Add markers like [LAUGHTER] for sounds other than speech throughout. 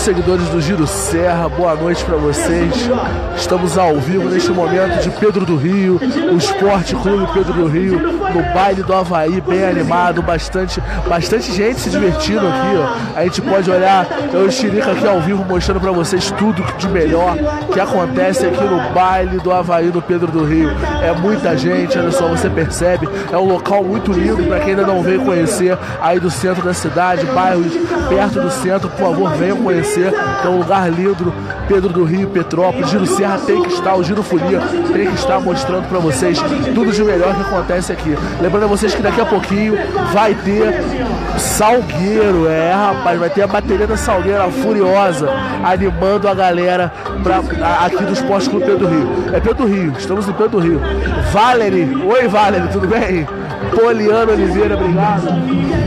Seguidores do Giro Serra, boa noite para vocês. Estamos ao vivo neste momento de Pedro do Rio, o Esporte Clube Pedro do Rio, no baile do Havaí, bem animado, bastante, bastante gente se divertindo aqui. Ó. A gente pode olhar eu e o Chirica aqui ao vivo mostrando para vocês tudo de melhor que acontece aqui no baile do Havaí do Pedro do Rio. É muita gente, olha só, você percebe. É um local muito lindo para quem ainda não veio conhecer aí do centro da cidade, bairros perto do centro, por favor, venham conhecer. É um lugar lindo. Pedro do Rio, Petrópolis, Giro Serra tem que estar, o Giro Folia tem que estar mostrando para vocês tudo de melhor que acontece aqui. Lembrando a vocês que daqui a pouquinho vai ter Salgueiro, é rapaz, vai ter a bateria da Salgueira Furiosa animando a galera pra, a, aqui do Esporte Clube Pedro do Rio. É Pedro Rio, estamos em Pedro Rio. Valerie, oi Valerie, tudo bem? Poliano Oliveira, obrigado.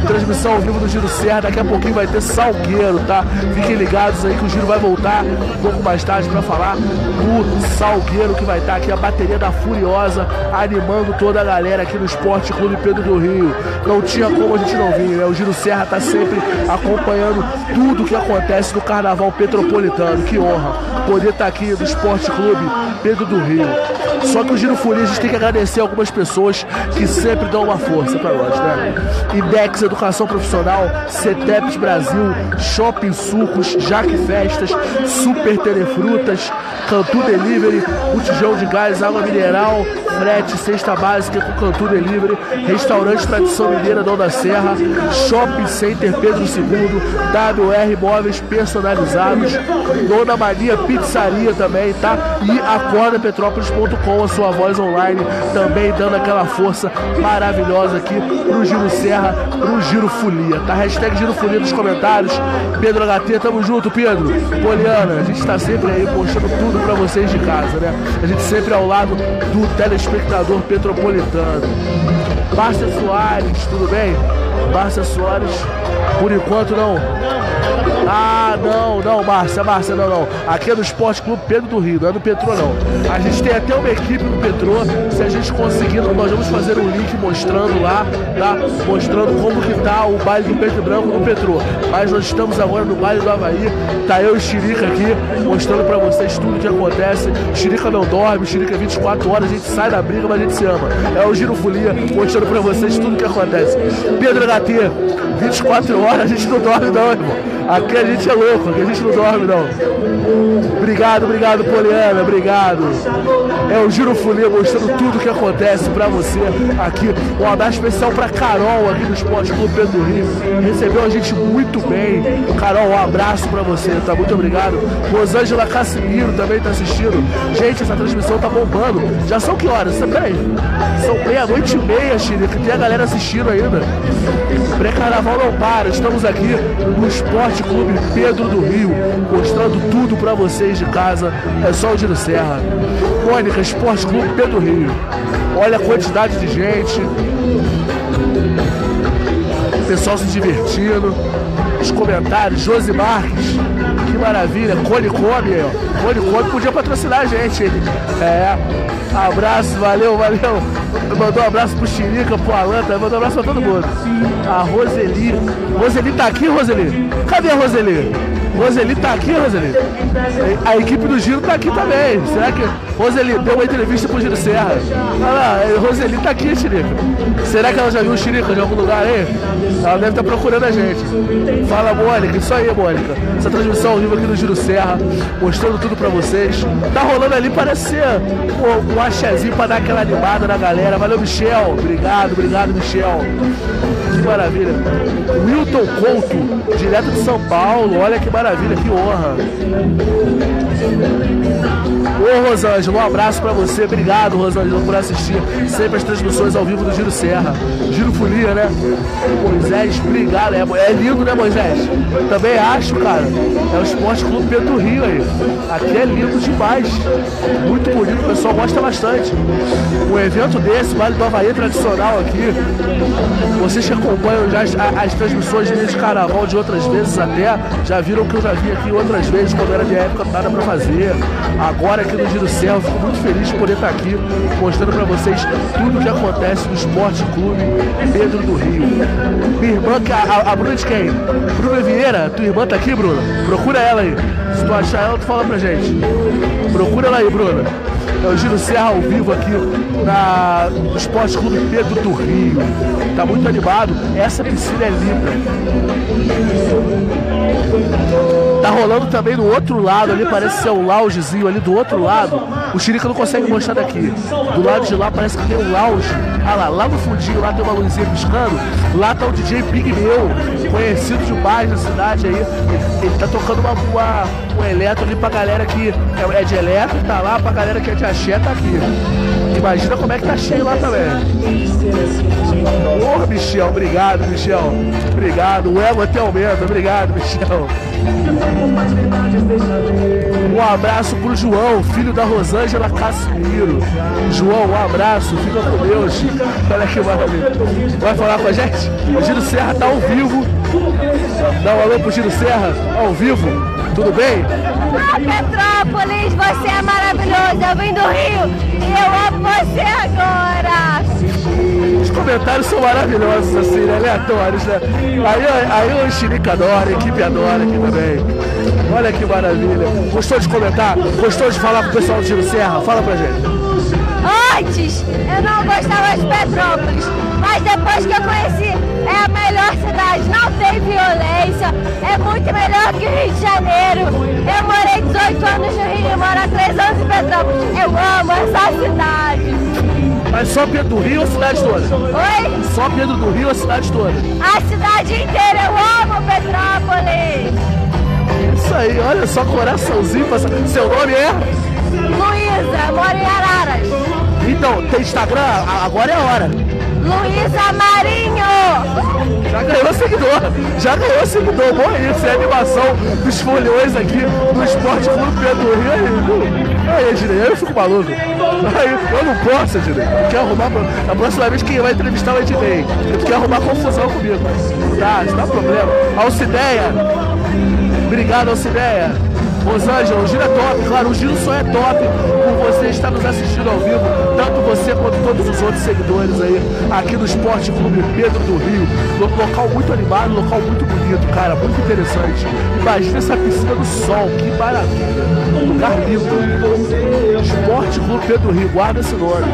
Transmissão ao vivo do Giro Serra, daqui a pouquinho vai ter Salgueiro, tá? Fiquem ligados aí que o Giro vai voltar um pouco mais tarde para falar do Salgueiro que vai estar tá aqui, a bateria da Furiosa, animando toda a galera aqui no Esporte Clube Pedro do Rio. Não tinha como a gente não vir, né? O Giro Serra tá sempre acompanhando tudo que acontece no Carnaval Petropolitano. Que honra poder estar tá aqui no Esporte Clube Pedro do Rio. Só que o Giro Folia a gente tem que agradecer algumas pessoas que sempre dão uma força para nós, né? Index Educação Profissional, CETEPS Brasil, Shopping Sucos, Jaque Festas, Super Telefrutas, Cantu Delivery, Botijão de Gás, Água Mineral, frete, cesta básica com Cantu Delivery, restaurante Tradição Mineira Dom da Serra, Shopping Center Pedro II, WR Móveis Personalizados, Dona Maria Pizzaria também, tá? E acordapetrópolis.com, a sua voz online, também dando aquela força maravilhosa aqui pro Giro Serra, pro Giro Folia, tá? Hashtag Giro Folia nos comentários. Pedro HT, tamo junto, Pedro. Poliana, a gente tá sempre aí postando tudo pra vocês de casa, né? A gente sempre ao lado do telespectador petropolitano. Márcia Soares, tudo bem? Márcia Soares, por enquanto não. Ah, não, não, Márcia, Márcia, não, não. Aqui é do Esporte Clube Pedro do Rio, não é do Petrô, não. A gente tem até uma equipe do Petrô. Se a gente conseguir, nós vamos fazer um link mostrando lá, tá? Mostrando como que tá o baile do e Branco no Petrô. Mas nós estamos agora no baile do Havaí. Tá eu e Xirica aqui, mostrando pra vocês tudo que acontece. Xirica não dorme, Xirica é 24 horas, a gente sai da briga, mas a gente se ama. É o Giro Folia, mostrando pra vocês tudo que acontece. Pedro HT, 24 horas, a gente não dorme não, irmão. Aqui a gente é louco, aqui a gente não dorme não. Obrigado, obrigado Poliana, obrigado. É o Giro Folia mostrando tudo que acontece pra você aqui. Um abraço especial pra Carol aqui do Esporte Clube Pedro do Rio. Recebeu a gente muito bem. Carol, um abraço pra você, tá? Muito obrigado. Rosângela Cassimiro também tá assistindo. Gente, essa transmissão tá bombando. Já são que horas? Peraí. São meia-noite e meia, Chirica. Tem a galera assistindo ainda. Pré-carnaval não para. Estamos aqui no Esporte Esporte Clube Pedro do Rio, mostrando tudo para vocês de casa. É só o Giro Serra. Mônica, Esporte Clube Pedro do Rio. Olha a quantidade de gente. O pessoal se divertindo. Os comentários, Josi Marques. Que maravilha. Cone Come, ó. Cone Come podia patrocinar a gente. É. Abraço, valeu, valeu. Mandou um abraço pro Chirica, pro Alan, mandou um abraço pra todo mundo. A Roseli. Roseli tá aqui, Roseli? Cadê a Roseli? Roseli tá aqui, Roseli? A equipe do Giro tá aqui também. Será que Roseli deu uma entrevista pro Giro Serra? Olha lá, Roseli tá aqui, Chirica. Será que ela já viu o Chirica de algum lugar aí? Ela deve estar tá procurando a gente. Fala, Mônica. Isso aí, Mônica. Essa transmissão ao vivo aqui do Giro Serra, mostrando tudo pra vocês. Tá rolando ali, parece ser um, um axezinho pra dar aquela animada na galera. Valeu, Michel. Obrigado, obrigado, Michel. Que maravilha. Wilton Couto, direto de São Paulo. Olha que maravilha, que honra. Ô Rosângela, um abraço pra você. Obrigado, Rosângela, por assistir sempre as transmissões ao vivo do Giro Serra. Giro Folia, né? Moisés, obrigado. É, é lindo, né, Moisés? Também acho, cara. É o Esporte Clube Pedro Rio aí. Aqui é lindo demais. Muito bonito, o pessoal gosta bastante. Um evento desse, Vale do Havaí tradicional aqui. Vocês que acompanham já as, as transmissões de carnaval de outras vezes até, já viram que eu já vi aqui outras vezes quando era de época nada pra fazer. Agora que aqui no Giro Serra. Fico muito feliz de poder estar aqui mostrando para vocês tudo o que acontece no Esporte Clube Pedro do Rio. Minha irmã, a, a Bruna de quem? Bruna Vieira, tua irmã tá aqui, Bruna? Procura ela aí. Se tu achar ela, tu fala pra gente. Procura ela aí, Bruna. É o Giro Serra ao vivo aqui na, Esporte Clube Pedro do Rio. Tá muito animado. Essa piscina é linda. Tá rolando também do outro lado ali, parece ser um loungezinho ali do outro lado. O Chirica não consegue mostrar daqui. Do lado de lá parece que tem um lounge. Ah lá, lá no fundinho, lá tem uma luzinha piscando. Lá tá o DJ Pigmeu, conhecido demais na cidade aí. Ele, ele tá tocando uma, uma, um eletro ali pra galera que é, é de eletro, tá lá, pra galera que é de axé, tá aqui. Imagina como é que tá cheio lá também. Porra, Michel, obrigado, Michel. Obrigado. O ego até aumenta. Obrigado, Michel. Abraço pro João, filho da Rosângela Casimiro. João, um abraço, fica com Deus. Olha que maravilha. Vai falar com a gente? O Giro Serra tá ao vivo. Dá um alô pro Giro Serra, ao vivo. Tudo bem? Ah, Petrópolis, você é maravilhoso. Eu vim do Rio e eu amo você agora. Os comentários são maravilhosos, assim, né? aleatórios, né? Aí, aí o Chirica adora, a equipe adora aqui também. Olha que maravilha. Gostou de comentar? Gostou de falar com o pessoal do Giro Serra? Fala pra gente. Antes, eu não gostava de Petrópolis, mas depois que eu conheci, é a melhor cidade. Não tem violência, é muito melhor que o Rio de Janeiro. Eu morei 18 anos no Rio, moro há 3 anos em Petrópolis. Eu amo essa cidade. Mas só Pedro do Rio ou a cidade toda? Oi? Só Pedro do Rio ou a cidade toda? A cidade inteira, eu amo Petrópolis. Isso aí, olha só, coraçãozinho. Seu nome é? Luísa, moro em Araras. Então, tem Instagram? Agora é a hora. Luísa Marinho. Já ganhou seguidor, já ganhou seguidor. Bom isso, é a animação dos folhões aqui no Esporte Clube Pedro do Rio. Aí, aí Ednei, eu fico maluco. Aí, eu não posso, Ednei. Quer arrumar. A próxima vez quem vai entrevistar o Ednei. Quer arrumar confusão comigo. Tá, não dá problema. Alcideia. Obrigado, Alcideia. Rosângela, o giro é top, claro, o giro só é top por você estar nos assistindo ao vivo, tanto você quanto todos os outros seguidores aí, aqui no Esporte Clube Pedro do Rio. Local muito animado, local muito bonito, cara, muito interessante. Imagina essa piscina do sol, que maravilha. Lugar lindo. Esporte Clube Pedro do Rio, guarda esse nome.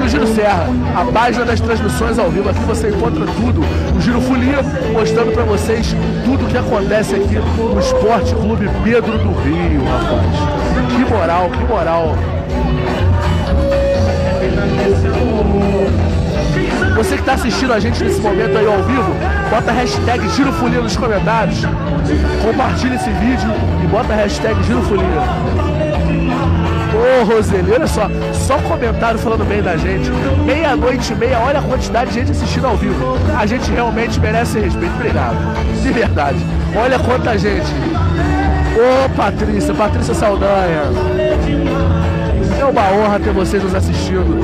E o Giro Serra, a página das transmissões ao vivo. Aqui você encontra tudo. O Giro Folia mostrando para vocês tudo o que acontece aqui no Esporte Clube Pedro do Rio, rapaz. Que moral, que moral. Você que está assistindo a gente nesse momento aí ao vivo, bota a hashtag Giro Folia nos comentários. Compartilha esse vídeo e bota a hashtag Giro Folia. Ô, Roseli, olha só, só comentário falando bem da gente. Meia-noite e meia, olha a quantidade de gente assistindo ao vivo. A gente realmente merece respeito. Obrigado. De verdade. Olha quanta gente. Ô, Patrícia, Patrícia Saldanha. É uma honra ter vocês nos assistindo.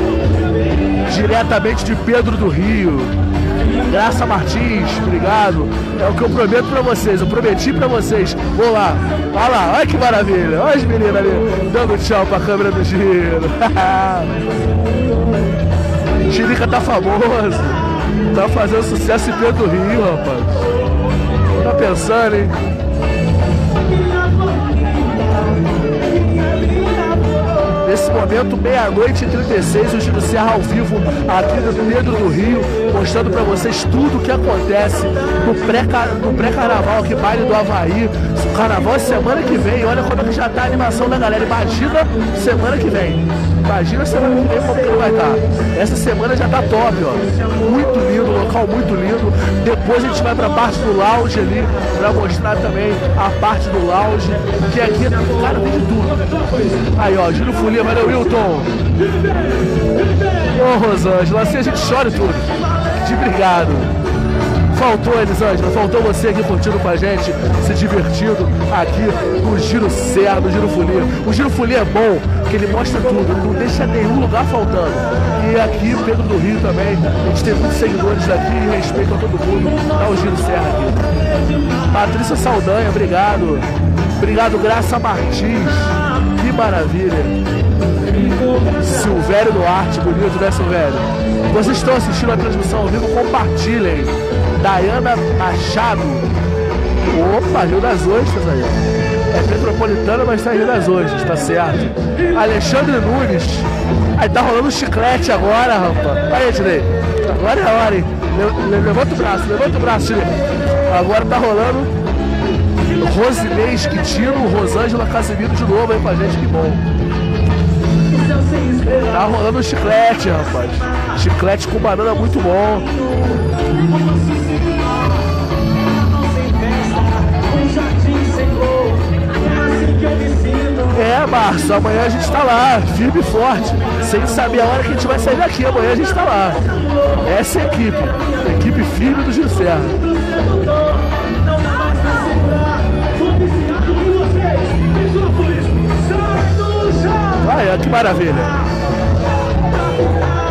Diretamente de Pedro do Rio. Graça Martins, obrigado. É o que eu prometo pra vocês, eu prometi pra vocês. Vou lá, olha lá, olha que maravilha. Olha as meninas ali, dando tchau pra câmera do giro. [LAUGHS] Chirica tá famoso, tá fazendo sucesso em Pedro Rio, rapaz. Tá pensando, hein? Nesse momento, meia-noite e 36, o Giro Serra ao vivo aqui no Pedro do Rio, mostrando para vocês tudo o que acontece no pré-carnaval pré aqui, baile do Havaí. Carnaval é semana que vem, olha como é que já tá a animação da galera. Imagina semana que vem. Imagina semana que vem como vai estar. Essa semana já tá top, ó. Muito lindo, local muito lindo. Depois a gente vai pra parte do lounge ali, pra mostrar também a parte do lounge. Que aqui, cara, tem de tudo. Aí, ó, Júlio Folia, valeu, Wilton. Ô, Rosângela, assim a gente chora tudo. De obrigado. Faltou, Elisângela, faltou você aqui curtindo com a gente, se divertindo aqui no Giro Serra, no Giro Folia. O Giro Folia é bom, que ele mostra tudo, não deixa nenhum lugar faltando. E aqui, Pedro do Rio também, a gente tem muitos seguidores daqui e respeito a todo mundo. Dá o Giro Serra aqui. Patrícia Saldanha, obrigado. Obrigado, Graça Martins. Que maravilha. Silvério Duarte, bonito, né, Silvério? Vocês estão assistindo a transmissão ao vivo, compartilhem. Dayana Machado. Opa, Rio das Ostras aí. É metropolitana, mas tá Rio das Ostras, tá certo. Alexandre Nunes. Aí tá rolando chiclete agora, rapaz. Aí, Tirei. Agora é a hora, hein? Levanta o braço, levanta o braço, Tirei. Agora tá rolando Rosinês Quitino, Rosângela Casemiro de novo aí pra gente, que bom. Tá rolando chiclete, rapaz. Chiclete com banana muito bom. É, Márcio, amanhã a gente tá lá, firme e forte. Sem saber a hora que a gente vai sair daqui, amanhã a gente tá lá. Essa é a equipe. equipe firme do Gil maravilha.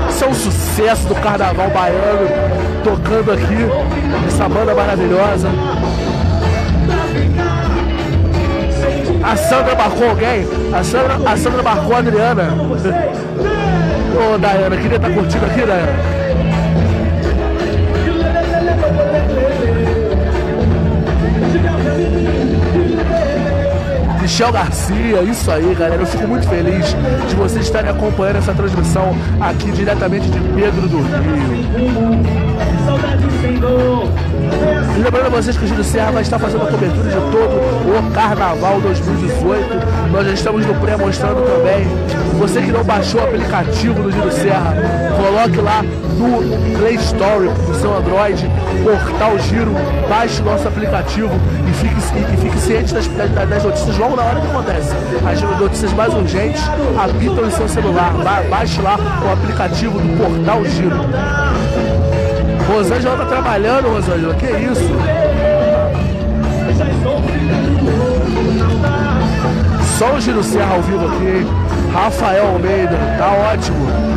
Isso é um sucesso do carnaval baiano, tocando aqui, essa banda maravilhosa. A Sandra marcou alguém? A Sandra, a Sandra marcou a Adriana. Ô, oh, Dayana, queria estar curtindo aqui, Dayana. Michel Garcia, isso aí, galera. Eu fico muito feliz de vocês estarem acompanhando essa transmissão aqui diretamente de Pedro do Rio. Lembrando a vocês que o Júlio Serra vai estar fazendo a cobertura de todo o Carnaval 2018. Nós já estamos no pré mostrando também. Você que não baixou o aplicativo do Júlio Serra, coloque lá no Play Store do seu Android, Portal Giro, baixe o nosso aplicativo e fique, e, fique ciente das, das, das, notícias logo na hora que acontece. As notícias mais urgentes habitam em seu celular. Ba baixe lá o aplicativo do Portal Giro. Rosângela tá trabalhando, Rosângela, que isso? Só o Giro Serra ao vivo aqui, Rafael Almeida, tá ótimo.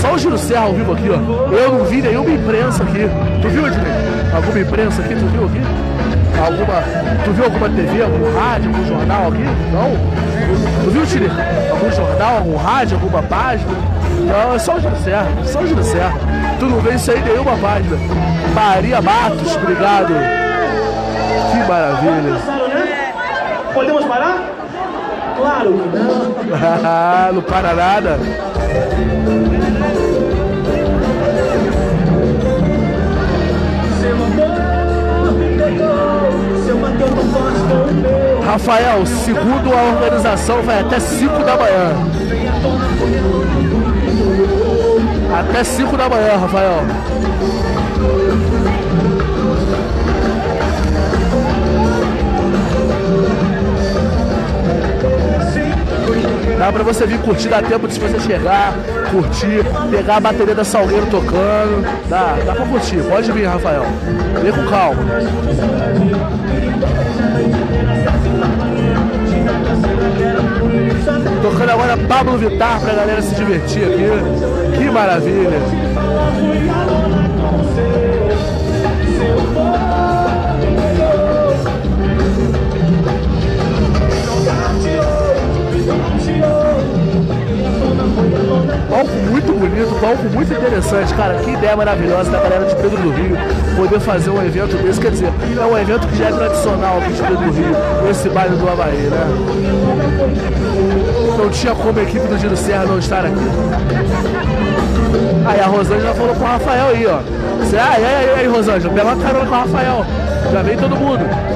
Só o Giro Serra ao vivo aqui, ó. Eu não vi nenhuma imprensa aqui. Tu viu, Ednei? Alguma imprensa aqui? Tu viu aqui? Alguma. Tu viu alguma TV, algum rádio, algum jornal aqui? Não? Tu viu, Tire? Algum jornal, algum rádio, alguma página? Não, é só o Giro Serra, só o Giro Serra. Tu não vê isso aí nenhuma página. Maria Matos, obrigado. Que maravilha. Podemos parar? Claro que não. [LAUGHS] não para nada. Rafael, segundo a organização, vai até 5 da manhã. Até 5 da manhã, Rafael. Dá pra você vir curtir, dá tempo de você chegar, curtir, pegar a bateria da Salgueiro tocando. Dá, dá pra curtir. Pode vir, Rafael. Vem com calma. Tocando agora Pablo Vittar pra galera se divertir aqui. Que maravilha. Palco muito bonito, palco muito interessante, cara. Que ideia maravilhosa da galera de Pedro do Rio poder fazer um evento desse. Quer dizer, é um evento que já é tradicional aqui de Pedro do Rio, esse baile do Havaí, né? Não tinha como a equipe do Giro Serra não estar aqui. Aí a Rosângela falou com o Rafael aí, ó. Você, ah, e aí, aí, Rosângela, uma carona com o Rafael. Já vem todo mundo.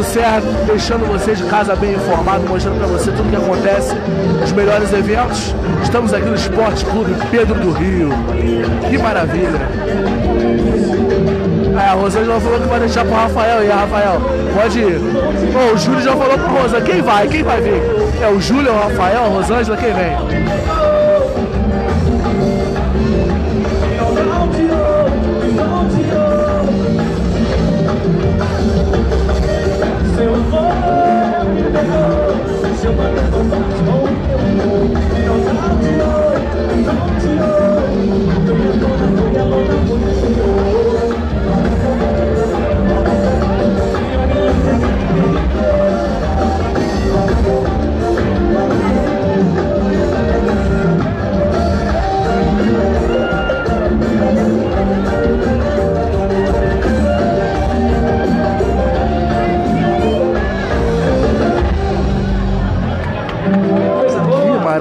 o Giro Serra, deixando você de casa bem informado, mostrando para você tudo que acontece, os melhores eventos. Estamos aqui no Esporte Clube Pedro do Rio. Que maravilha! É, a Rosângela falou que vai deixar pro Rafael. E aí, Rafael, pode ir. O Júlio já falou pro Rosa. Quem vai? Quem vai vir? É o Júlio, o Rafael, a Rosângela, quem vem? Seu amor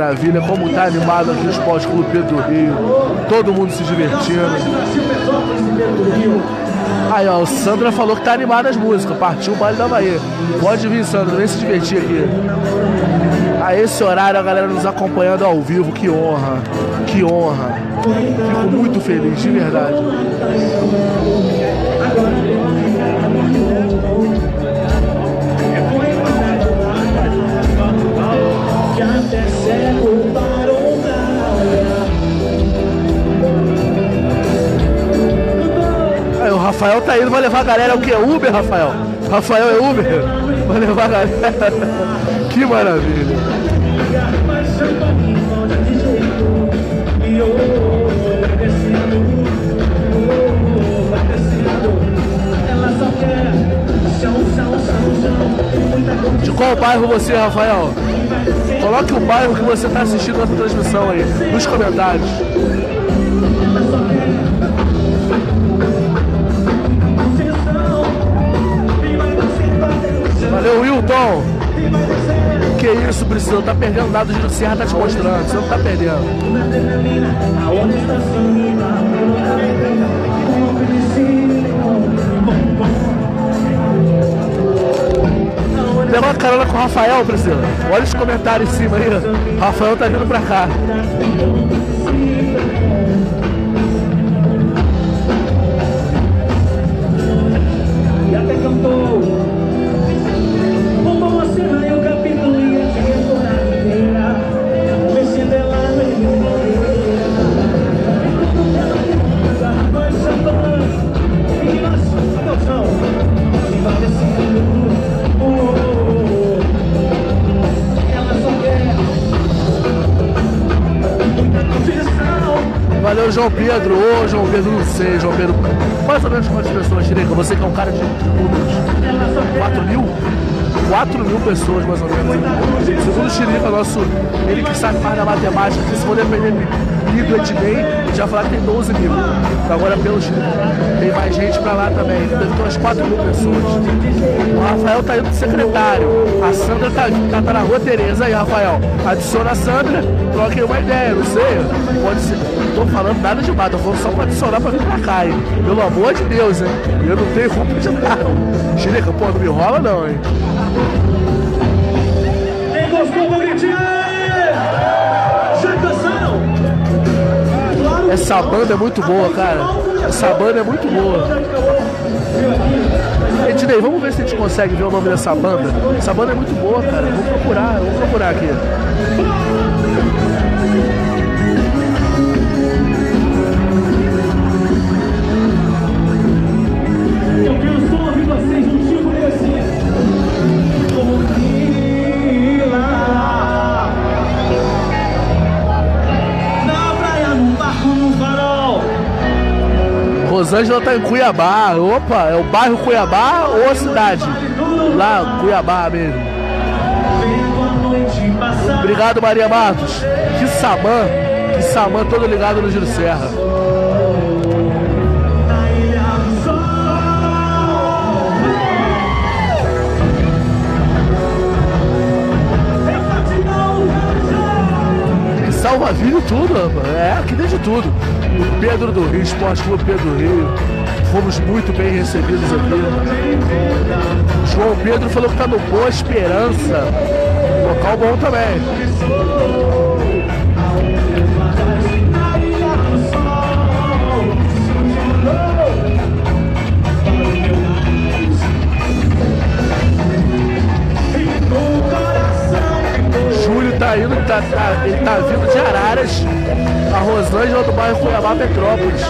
maravilha, como tá animado aqui o Esporte Clube Pedro do Rio. Todo mundo se divertindo. Aí, ó, o Sandra falou que tá animado as músicas. Partiu o baile da Bahia. Pode vir, Sandra, vem se divertir aqui. A esse horário, a galera nos acompanhando ao vivo. Que honra, que honra. Fico muito feliz, de verdade. Aí o Rafael tá indo, vai levar a galera. É o que? Uber, Rafael? Rafael é Uber? Vai levar a galera. [LAUGHS] Que maravilha. De qual bairro você, Rafael? Coloque o bairro que você está assistindo essa transmissão aí, nos comentários. Valeu, Wilton! Que isso, Priscila? Tá perdendo dados de Serra, tá te mostrando. Você não tá perdendo. Deu uma carona com o Rafael, Priscila. Olha os comentários em cima aí. Rafael tá vindo pra cá. E até Valeu, João Pedro. Ô, João Pedro, não sei, João Pedro. Mais ou menos quantas pessoas, Chireca? Você que é um cara de números. 4 mil? 4 mil pessoas, mais ou menos. Segundo o Chirica, nosso, ele que sabe mais da matemática, que se for depender de lei, já falar que tem 12 mil. Agora, pelo Chirica, tem mais gente pra lá também. Deve ter umas 4 mil pessoas. O Rafael tá indo de secretário. A Sandra tá, tá, tá na rua Tereza aí, Rafael. Adiciona a Sandra, troquem uma ideia, não sei. Pode ser. Não tô falando nada de nada, eu vou só pra adicionar pra vir pra cá, hein? Pelo amor de Deus, hein? Eu não tenho roupa de nada. Chirica, pô, não me rola não, hein? Quem gostou? Claro Essa banda é muito boa, cara. Essa banda é muito boa. Ednei, vamos ver se a gente consegue ver o nome dessa banda. Essa banda é muito boa, cara. Vou procurar, vou procurar aqui. Rosângela tá em Cuiabá. Opa, é o bairro Cuiabá ou a cidade? Lá, Cuiabá mesmo. Obrigado, Maria Matos. Que sabã, E Saman todo ligado no Giro Serra. salva vida tudo. É, aqui tem de tudo. Pedro do Rio, Esporte Clube Pedro do Rio. Fomos muito bem recebidos aqui. João Pedro falou que tá no Boa Esperança. Local bom também. Tá indo, tá, tá, ele tá vindo de Araras, a Rosângela do bairro Cuiabá Petrópolis.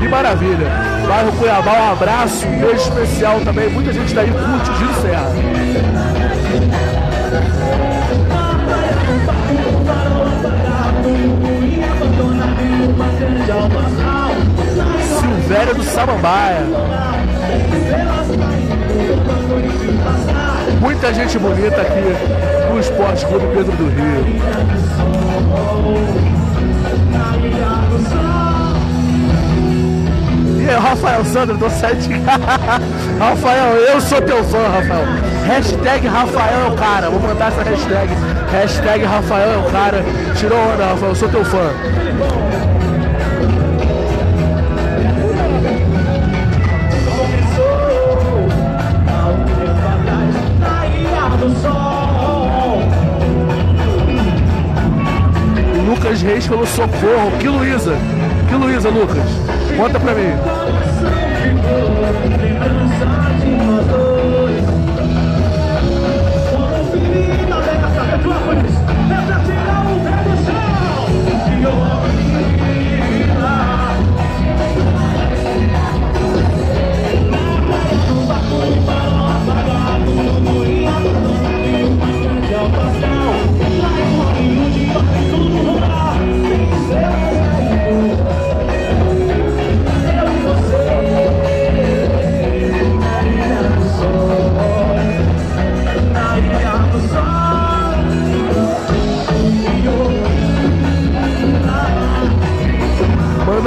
Que maravilha. Bairro Cuiabá, um abraço, um beijo especial também. Muita gente daí curte o Giro Serra. Silvéria do Samambaia. Muita gente bonita aqui no Esporte Clube Pedro do Rio. E aí, Rafael Sandro, saindo de [LAUGHS] Rafael, eu sou teu fã, Rafael. Hashtag Rafael é o cara. Vou mandar essa hashtag. Hashtag Rafael é o cara. Tirou onda, Rafael, eu sou teu fã. Lucas Reis pelo socorro. Que Luísa? Que Luísa, Lucas? Conta pra mim.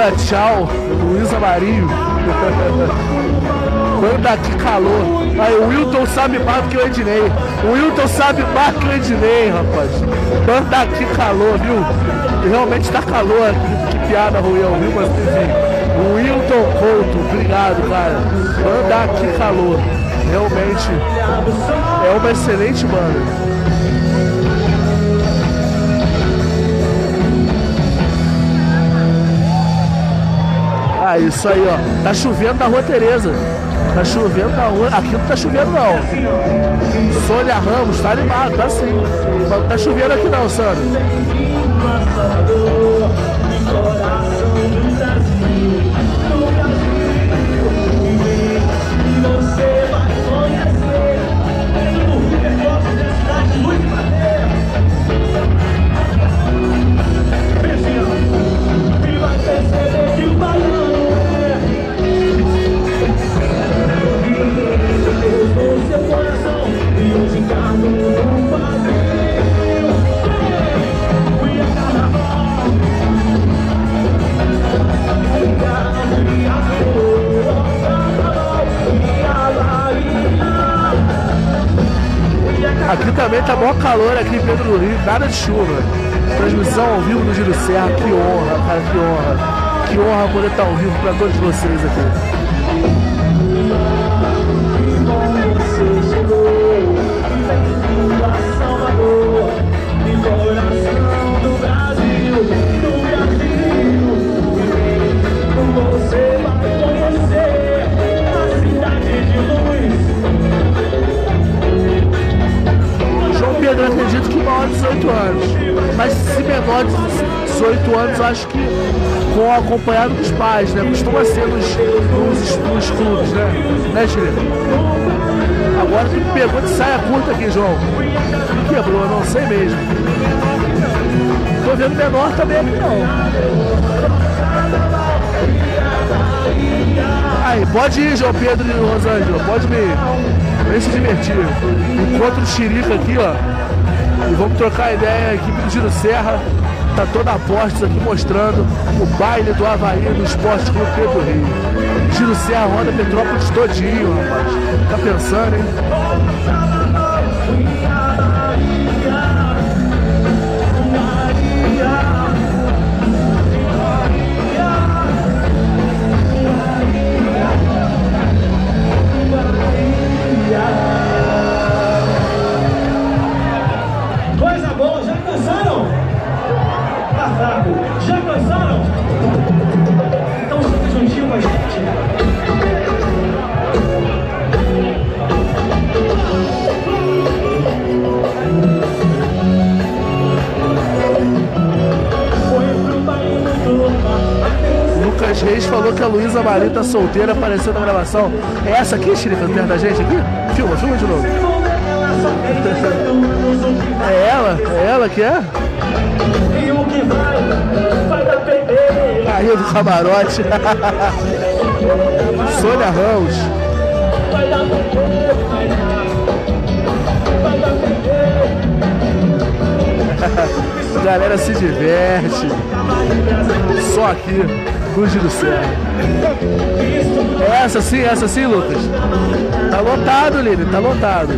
Manda tchau, Luísa Marinho. [LAUGHS] Manda que calor. Aí o Wilton sabe mais do que o Ednei. O Wilton sabe mais do que o Ednei, rapaz. Manda que calor, viu? Realmente tá calor aqui. Que piada ruim, viu? Mas enfim. O Wilton Couto, obrigado, cara. Manda que calor. Realmente é uma excelente banda. Ah, isso aí, ó. Tá chovendo na rua Tereza. Tá chovendo na rua. Aqui não tá chovendo não. Sônia Ramos, tá animado, tá sim. Não tá chovendo aqui não, Sandro. Nada de chuva. Transmissão ao vivo do Giro Serra, que honra, cara, que honra. Que honra poder estar ao vivo para todos vocês aqui. 18 anos. Mas se menor de 18 anos, acho que com acompanhado dos pais, né? Costuma ser nos, nos, nos clubes, né? Né, Chile? Agora tu me pegou de saia curta aqui, João. Quebrou, não sei mesmo. Tô vendo menor também aqui não. Aí, pode ir, João Pedro e Rosângela, pode vir. Vem se divertir. Encontro o Xirica aqui, ó. E vamos trocar ideia, equipe do Giro Serra. tá toda a postos aqui mostrando o baile do Havaí no Esporte Clube Pedro Rio. Giro Serra roda Petrópolis todinho, rapaz. Tá pensando, hein? Que a Luísa Maria tá solteira, apareceu na gravação. É essa aqui, Chirica, perto da gente aqui? Filma, filma de novo. É ela? É ela que é? Caiu do camarote. [LAUGHS] Sônia Ramos. Vai [LAUGHS] dar galera se diverte. Só aqui, Giro Serra. É essa sim, essa sim, Lucas. Tá lotado, Lili, tá lotado.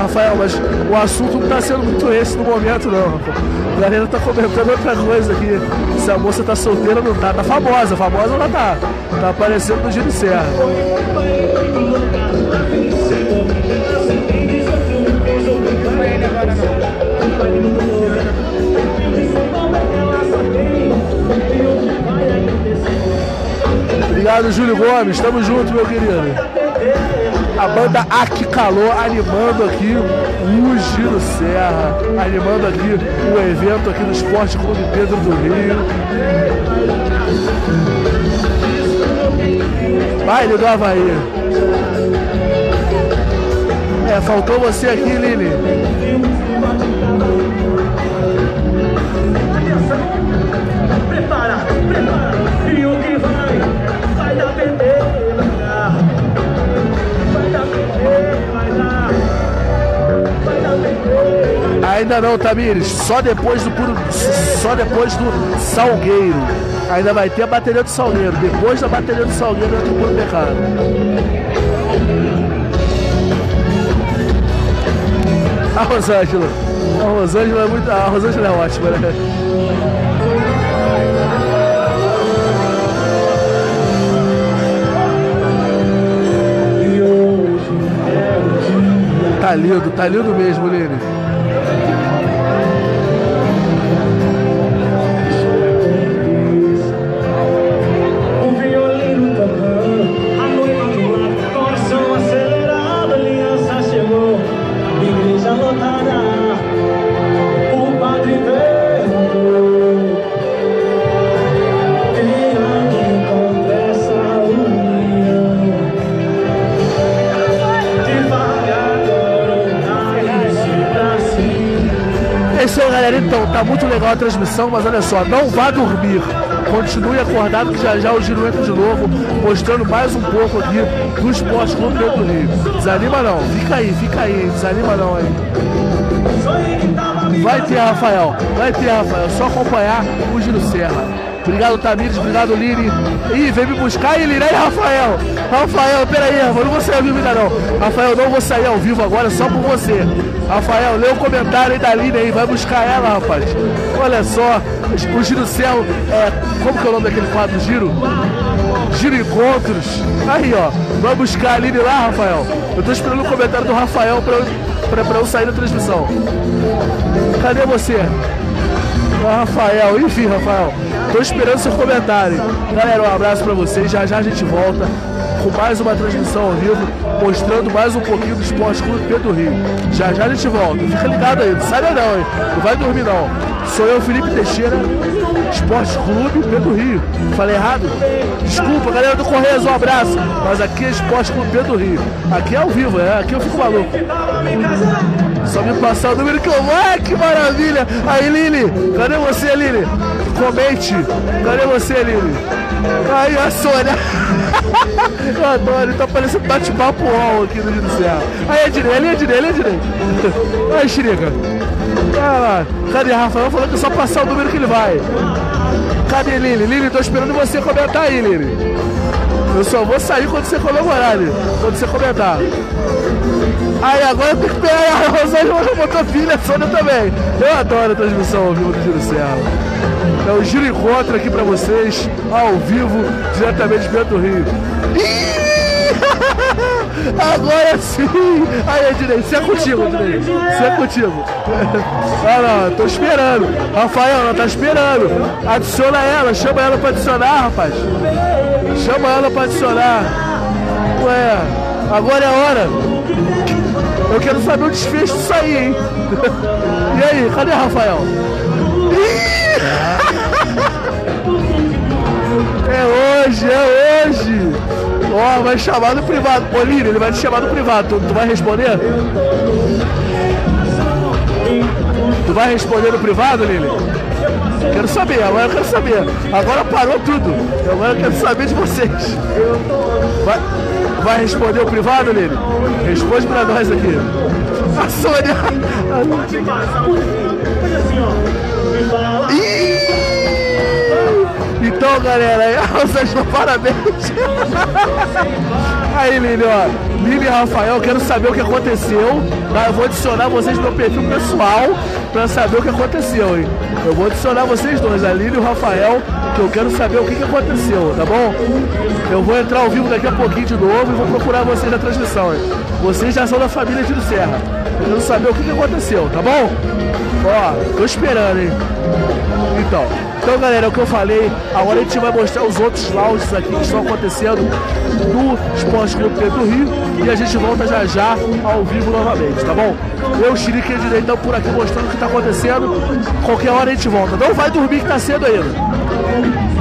Rafael, mas o assunto não tá sendo muito esse no momento, não, Rafael. A galera tá comentando outra coisa aqui. Se a moça tá solteira, não tá. Tá famosa, famosa ela tá. Tá aparecendo no Giro Serra. Obrigado, Júlio Gomes. Tamo junto, meu querido. A banda Aqui Calor animando aqui o Giro Serra, animando aqui o evento aqui do Esporte Clube Pedro do Rio. Baile do Havaí. É, faltou você aqui, Lili. Prepara, prepara. Ainda não, Tamires. Só depois do puro, só depois do Salgueiro. Ainda vai ter a bateria do Salgueiro. Depois da bateria do Salgueiro entra o puro pecado. A Rosângela. A Rosângela é muito. A Rosângela é ótima, né? Tá lindo, tá lindo mesmo, Lili. Legal a transmissão, mas olha só, não vá dormir. Continue acordado que já já o Giro entra de novo, mostrando mais um pouco aqui do Esporte Clube do Rio. Desanima não, fica aí, fica aí, desanima não, me Vai ter, Rafael, vai ter, Rafael, só acompanhar o Giro Serra. Obrigado, Tamires, obrigado, Lili. Ih, vem me buscar aí, Lili. Aí, Rafael. Rafael, peraí, Rafael, não vou sair ao vivo ainda não. Rafael, não vou sair ao vivo agora, só por você. Rafael, lê o comentário aí da Lili aí, vai buscar ela, rapaz. Olha só, o Giro Céu, é, como que é o nome daquele quadro, Giro? Giro Encontros. Aí, ó, vai buscar a Lili lá, Rafael. Eu tô esperando o comentário do Rafael pra, eu- pra, pra eu sair da transmissão. Cadê você? Ah, Rafael, enfim, Rafael, tô esperando seu comentário. Galera, um abraço pra vocês. Já já a gente volta com mais uma transmissão ao vivo, mostrando mais um pouquinho do Esporte Clube Pedro Rio. Já já a gente volta. Fica ligado aí, não sai não, hein? Não vai dormir não. Sou eu, Felipe Teixeira, Esporte Clube Pedro Rio. Falei errado? Desculpa, galera do Correios, um abraço. Mas aqui é Esporte Clube Pedro Rio. Aqui é ao vivo, é? Aqui eu fico maluco. Só me passar o número que eu vou. Que maravilha! Aí, Lili, cadê você, Lili? Comente. Cadê você, Lili? Aí, a Sônia. [LAUGHS] eu adoro, tá parecendo bate-papo all aqui no Giro Serra. Aí, Ednei, ali, Ednei, ali, Ednei. Aí, Xirica. Vai lá. Cadê Rafael? Falou que é só passar o número que ele vai. Cadê Lili? Lili, tô esperando você comentar aí, Lili. Eu só vou sair quando você comemorar, Lili. Quando você comentar. Aí agora tem que pegar a Rosângela botou filha, a Sônia também. Eu adoro a transmissão ao vivo do Giro Serra. É o Giro Encontro aqui pra vocês, ao vivo, diretamente de Bento Rio. [LAUGHS] Agora sim! Aí, Ednei, isso é contigo, Ednei. Isso é contigo. [LAUGHS] Ah, não, tô esperando. Rafael, ela tá esperando. Adiciona ela, chama ela pra adicionar, rapaz. Chama ela pra adicionar. Ué, agora é a hora. Eu quero saber o desfecho disso aí, hein? [LAUGHS] E aí, cadê Rafael? Ih! É hoje, é hoje! Ó, oh, vai chamar no privado. Ô, Lili, ele vai te chamar no privado. Tu, tu vai responder? Tu vai responder no privado, Lili? Quero saber, agora eu quero saber. Agora parou tudo. Agora eu quero saber de vocês. Vai, vai responder o privado, Lili? Responde pra nós aqui. A Sônia. Ih! Então, galera, vocês estão parabéns. [LAUGHS] Aí, Lili, ó. E Rafael, quero saber o que aconteceu. Tá? Eu vou adicionar vocês no meu perfil pessoal pra saber o que aconteceu, hein? Eu vou adicionar vocês dois, a Lili e o Rafael, que eu quero saber o que, que aconteceu, tá bom? Eu vou entrar ao vivo daqui a pouquinho de novo e vou procurar vocês na transmissão, hein? Vocês já são da família Tiro Serra. Eu quero saber o que, que aconteceu, tá bom? Ó, tô esperando, hein? Então, então galera, é o que eu falei. Agora a gente vai mostrar os outros lounges aqui que estão acontecendo no Esporte Clube Pedro Rio. E a gente volta já já ao vivo novamente, tá bom? Eu, Chirique e então por aqui mostrando o que está acontecendo. Qualquer hora a gente volta. Não vai dormir que tá cedo ainda.